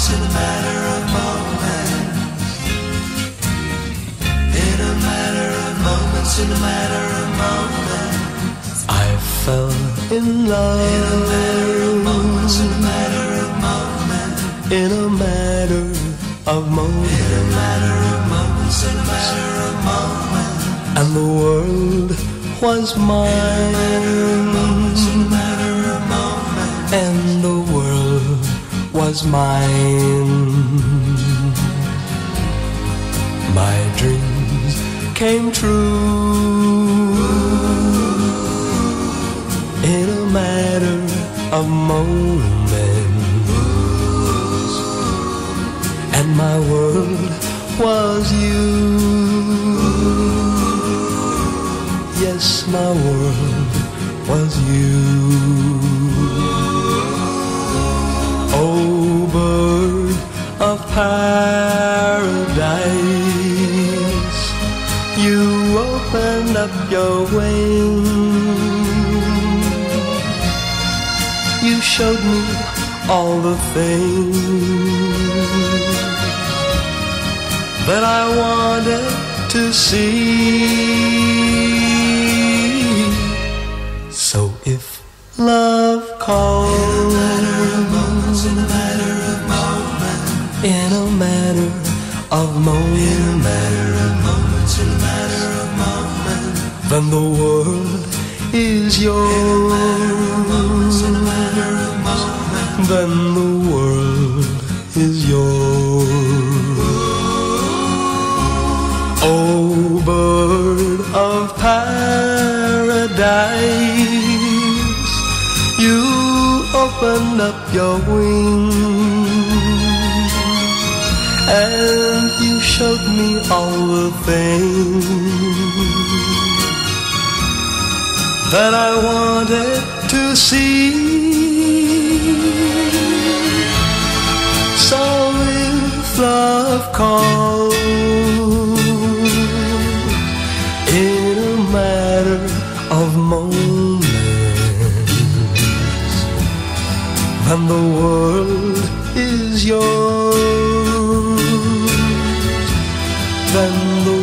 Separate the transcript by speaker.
Speaker 1: moments, in a matter of moments. In a matter of moments, in a matter of moments.
Speaker 2: I fell in love.
Speaker 1: In a matter of moments, in a matter of moments.
Speaker 2: In a matter of moments.
Speaker 1: In a matter of moments, in a matter of moments.
Speaker 2: And the world was mine. Was mine. My dreams came true in a matter of moments, and my world was you. Yes, my world was you. Oh, of paradise, you opened up your wings. You showed me all the things that I wanted to see. So if love calls
Speaker 1: moments.
Speaker 2: in a matter of moments,
Speaker 1: Moments, in a matter of moments.
Speaker 2: then the world is yours.
Speaker 1: In a matter of moments.
Speaker 2: Then the world is yours. Oh, bird of paradise, you opened up your wings and you showed me all the things that I wanted to see. So if love calls in a matter of moments, then the world is yours. Then the world is yours.